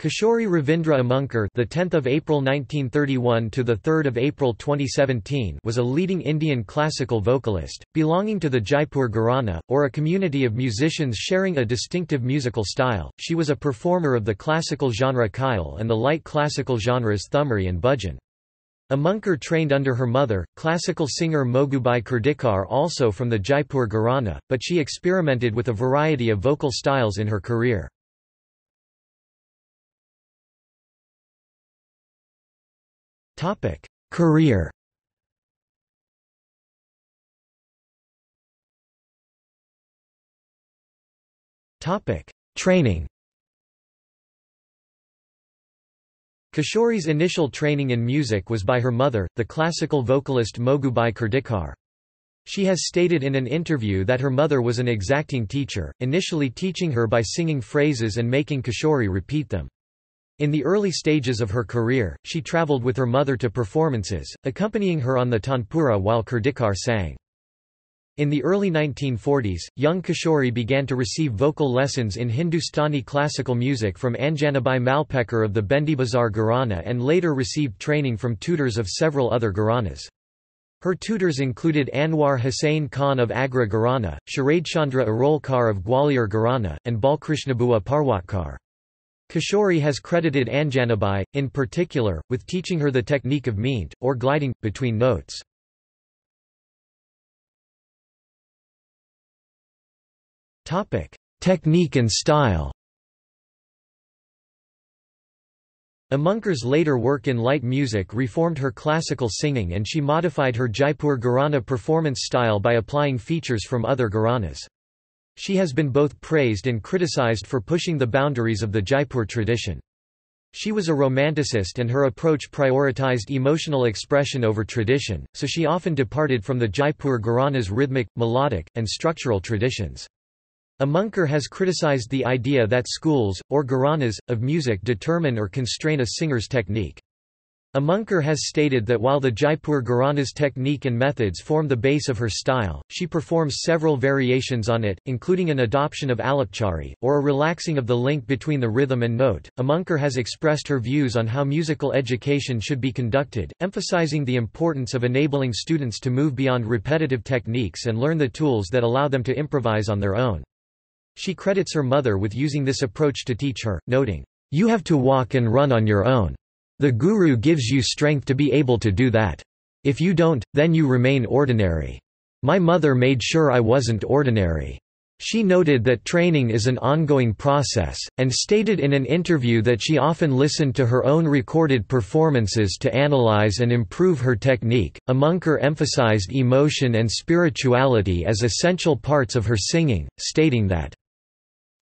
Kishori Ravindra Amonkar, the 10th of April 1931 to the 3rd of April 2017, was a leading Indian classical vocalist belonging to the Jaipur Gharana or a community of musicians sharing a distinctive musical style. She was a performer of the classical genre Khyal and the light classical genres Thumri and Bhajan. Amonkar trained under her mother, classical singer Mogubai Kurdikar also from the Jaipur Gharana, but she experimented with a variety of vocal styles in her career. Career Topic: Training Kishori's initial training in music was by her mother, the classical vocalist Mogubai Kurdikar. She has stated in an interview that her mother was an exacting teacher, initially teaching her by singing phrases and making Kishori repeat them. In the early stages of her career, she travelled with her mother to performances, accompanying her on the tanpura while Kurdikar sang. In the early 1940s, young Kishori began to receive vocal lessons in Hindustani classical music from Anjanabai Malpekar of the Bendibazar Gharana and later received training from tutors of several other Gharanas. Her tutors included Anwar Hussain Khan of Agra Gharana, Sharadchandra Arolkar of Gwalior Gharana, and Balkrishnabua Parwatkar. Kishori has credited Anjanabai, in particular, with teaching her the technique of meent, or gliding, between notes. Technique and style Amonkar's later work in light music reformed her classical singing and she modified her Jaipur Gharana performance style by applying features from other Gharanas. She has been both praised and criticized for pushing the boundaries of the Jaipur tradition. She was a romanticist and her approach prioritized emotional expression over tradition, so she often departed from the Jaipur Gharana's rhythmic, melodic, and structural traditions. Amonkar has criticized the idea that schools, or gharanas, of music determine or constrain a singer's technique. Amonkar has stated that while the Jaipur Gharana's technique and methods form the base of her style, she performs several variations on it, including an adoption of alapchari, or a relaxing of the link between the rhythm and note. Amonkar has expressed her views on how musical education should be conducted, emphasizing the importance of enabling students to move beyond repetitive techniques and learn the tools that allow them to improvise on their own. She credits her mother with using this approach to teach her, noting, You have to walk and run on your own. The Guru gives you strength to be able to do that. If you don't, then you remain ordinary. My mother made sure I wasn't ordinary. She noted that training is an ongoing process, and stated in an interview that she often listened to her own recorded performances to analyze and improve her technique. Amonkar emphasized emotion and spirituality as essential parts of her singing, stating that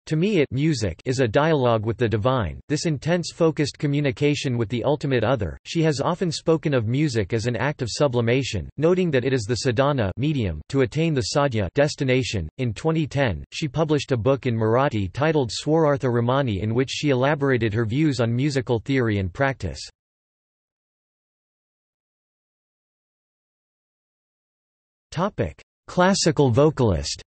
to me it music is a dialogue with the divine, this intense focused communication with the ultimate other. She has often spoken of music as an act of sublimation, noting that it is the sadhana medium to attain the sadhya destination. In 2010, she published a book in Marathi titled Swarartha Ramani in which she elaborated her views on musical theory and practice. Topic: Classical vocalist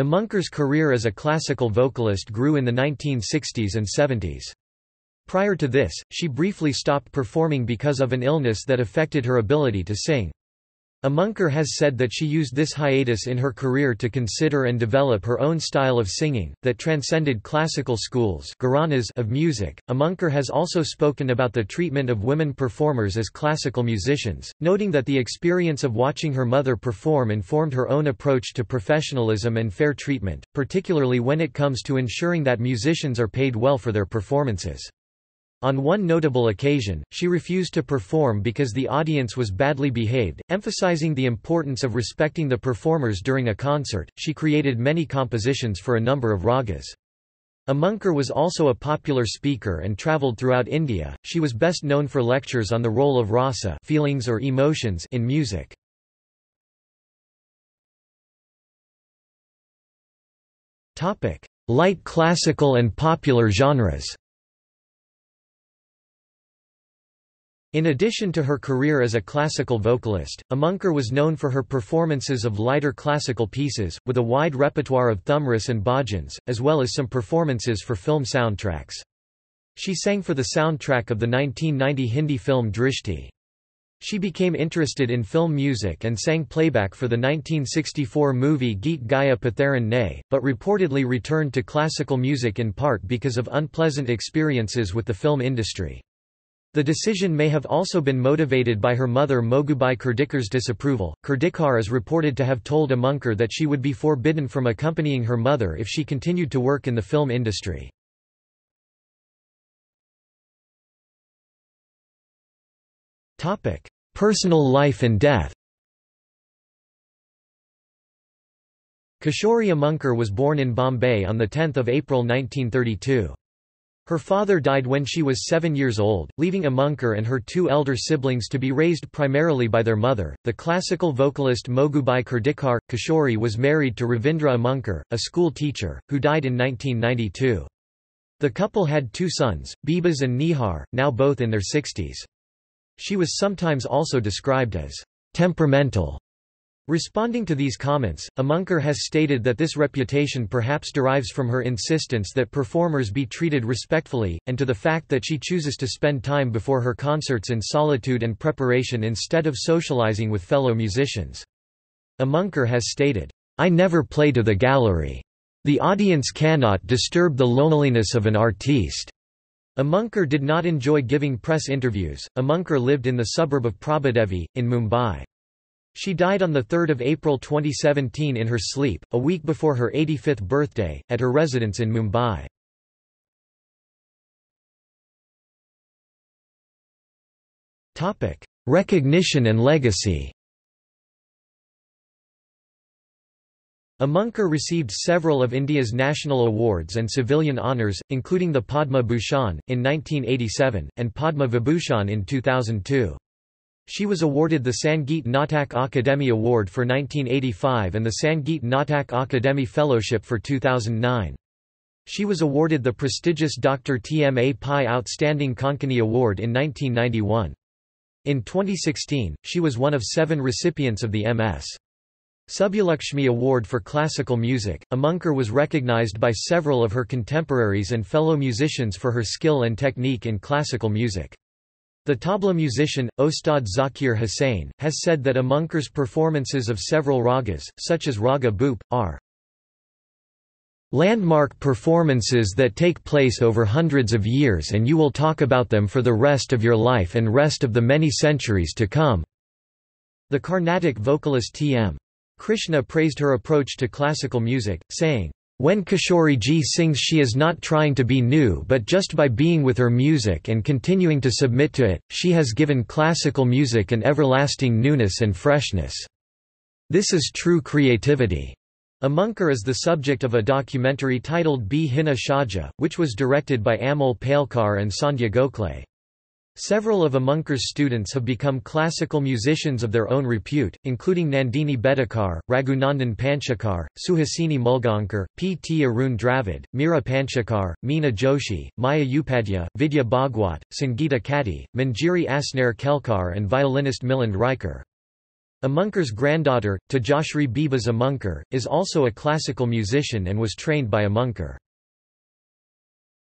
Amonkar's career as a classical vocalist grew in the 1960s and 70s. Prior to this, she briefly stopped performing because of an illness that affected her ability to sing. Amonkar has said that she used this hiatus in her career to consider and develop her own style of singing, that transcended classical schools of music. Amonkar has also spoken about the treatment of women performers as classical musicians, noting that the experience of watching her mother perform informed her own approach to professionalism and fair treatment, particularly when it comes to ensuring that musicians are paid well for their performances. On one notable occasion, she refused to perform because the audience was badly behaved, emphasizing the importance of respecting the performers during a concert. She created many compositions for a number of ragas. Amonkar was also a popular speaker and traveled throughout India. She was best known for lectures on the role of rasa, feelings or emotions in music. Topic: Light classical and popular genres. In addition to her career as a classical vocalist, Amonkar was known for her performances of lighter classical pieces, with a wide repertoire of thumris and bhajans, as well as some performances for film soundtracks. She sang for the soundtrack of the 1990 Hindi film Drishti. She became interested in film music and sang playback for the 1964 movie Geet Gaya Patharon Ne, but reportedly returned to classical music in part because of unpleasant experiences with the film industry. The decision may have also been motivated by her mother Mogubai Kurdikar's disapproval. Kurdikar is reported to have told Amonkar that she would be forbidden from accompanying her mother if she continued to work in the film industry. Personal life and death Kishori Amonkar was born in Bombay on 10 April 1932. Her father died when she was seven years old, leaving Amonkar and her two elder siblings to be raised primarily by their mother. The classical vocalist Mogubai Kurdikar Kishori was married to Ravindra Amonkar, a school teacher, who died in 1992. The couple had two sons, Bibas and Nihar, now both in their 60s. She was sometimes also described as temperamental Responding to these comments, Amonkar has stated that this reputation perhaps derives from her insistence that performers be treated respectfully, and to the fact that she chooses to spend time before her concerts in solitude and preparation instead of socializing with fellow musicians. Amonkar has stated, I never play to the gallery. The audience cannot disturb the loneliness of an artiste. Amonkar did not enjoy giving press interviews. Amonkar lived in the suburb of Prabhadevi, in Mumbai. She died on 3 April 2017 in her sleep, a week before her 85th birthday, at her residence in Mumbai. Recognition and legacy Amonkar received several of India's national awards and civilian honours, including the Padma Bhushan, in 1987, and Padma Vibhushan in 2002. She was awarded the Sangeet Natak Akademi Award for 1985 and the Sangeet Natak Akademi Fellowship for 2009. She was awarded the prestigious Dr. T. M. A. Pai Outstanding Konkani Award in 1991. In 2016, she was one of seven recipients of the M.S. Subbulakshmi Award for Classical Music. Amonkar was recognized by several of her contemporaries and fellow musicians for her skill and technique in classical music. The tabla musician, Ustad Zakir Hussain, has said that Amonkar's performances of several ragas, such as Raga Bhup, are landmark performances that take place over hundreds of years and you will talk about them for the rest of your life and rest of the many centuries to come." The Carnatic vocalist T.M. Krishna praised her approach to classical music, saying, when Kishori ji sings she is not trying to be new but just by being with her music and continuing to submit to it, she has given classical music an everlasting newness and freshness. This is true creativity. Amonkar is the subject of a documentary titled Bhinna Shadja, which was directed by Amol Palekar and Sandhya Gokhale. Several of Amonkar's students have become classical musicians of their own repute, including Nandini Bedekar, Raghunandan Panshikar, Suhasini Mulgaonkar, P. T. Arun Dravid, Meera Panshikar, Meena Joshi, Maya Upadhyay, Vidya Bhagwat, Sangeeta Katti, Manjiri Asanare Kelkar and violinist Milind Raikar. Amonkar's granddaughter, Tejashri Bibas Amonkar, is also a classical musician and was trained by Amonkar.